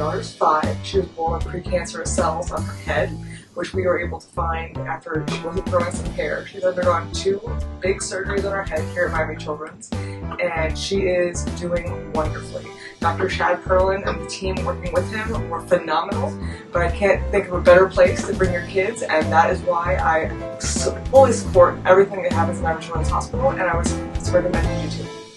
daughter's five. She was born with precancerous cells on her head, which we were able to find after she was growing some hair. She's undergone two big surgeries on her head here at Miami Children's, and she is doing wonderfully. Dr. Chad Perlyn and the team working with him were phenomenal, but I can't think of a better place to bring your kids, and that is why I fully support everything that happens in Miami Children's Hospital, and I was recommend you to.